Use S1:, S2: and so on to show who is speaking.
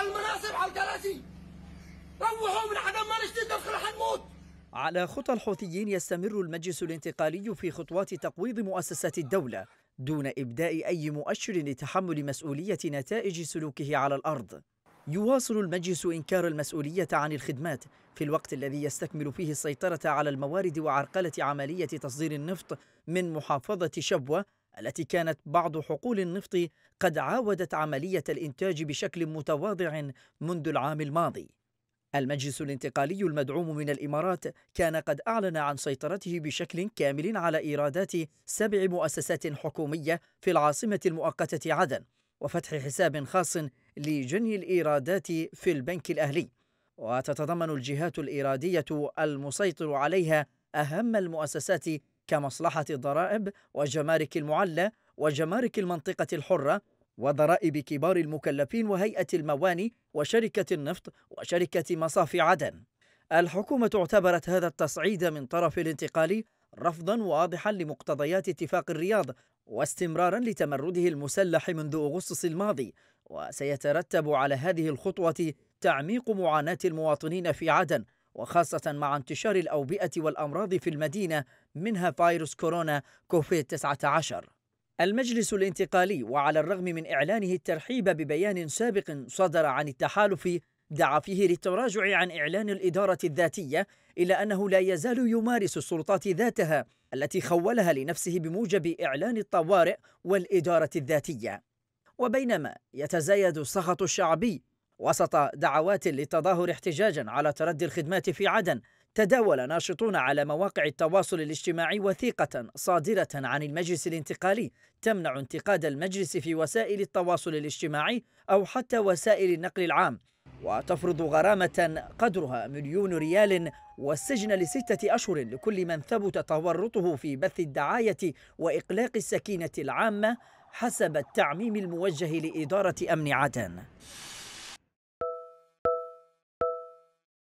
S1: على المناصب على الكراسي. روحوا من عدم ما نشتي ندخل حنموت.
S2: على خطى الحوثيين يستمر المجلس الانتقالي في خطوات تقويض مؤسسات الدولة دون إبداء أي مؤشر لتحمل مسؤولية نتائج سلوكه على الأرض. يواصل المجلس إنكار المسؤولية عن الخدمات في الوقت الذي يستكمل فيه السيطرة على الموارد وعرقلة عملية تصدير النفط من محافظة شبوة التي كانت بعض حقول النفط قد عاودت عملية الإنتاج بشكل متواضع منذ العام الماضي. المجلس الانتقالي المدعوم من الإمارات كان قد أعلن عن سيطرته بشكل كامل على إيرادات سبع مؤسسات حكومية في العاصمة المؤقتة عدن وفتح حساب خاص لجني الإيرادات في البنك الأهلي. وتتضمن الجهات الإيرادية المسيطر عليها أهم المؤسسات كمصلحة الضرائب وجمارك المعلى وجمارك المنطقة الحرة وضرائب كبار المكلفين وهيئة المواني وشركة النفط وشركة مصافي عدن. الحكومة اعتبرت هذا التصعيد من طرف الانتقالي رفضا واضحا لمقتضيات اتفاق الرياض واستمرارا لتمرده المسلح منذ أغسطس الماضي وسيترتب على هذه الخطوة تعميق معاناة المواطنين في عدن وخاصة مع انتشار الأوبئة والأمراض في المدينة منها فيروس كورونا كوفيد 19 المجلس الانتقالي وعلى الرغم من إعلانه الترحيب ببيان سابق صدر عن التحالف دعا فيه للتراجع عن إعلان الإدارة الذاتية إلا أنه لا يزال يمارس السلطات ذاتها التي خولها لنفسه بموجب إعلان الطوارئ والإدارة الذاتية. وبينما يتزايد السخط الشعبي وسط دعوات للتظاهر احتجاجا على تردي الخدمات في عدن تداول ناشطون على مواقع التواصل الاجتماعي وثيقة صادرة عن المجلس الانتقالي تمنع انتقاد المجلس في وسائل التواصل الاجتماعي أو حتى وسائل النقل العام. وتفرض غرامة قدرها مليون ريال والسجن لستة أشهر لكل من ثبت تورطه في بث الدعاية وإقلاق السكينة العامة حسب التعميم الموجه لإدارة أمن عدن.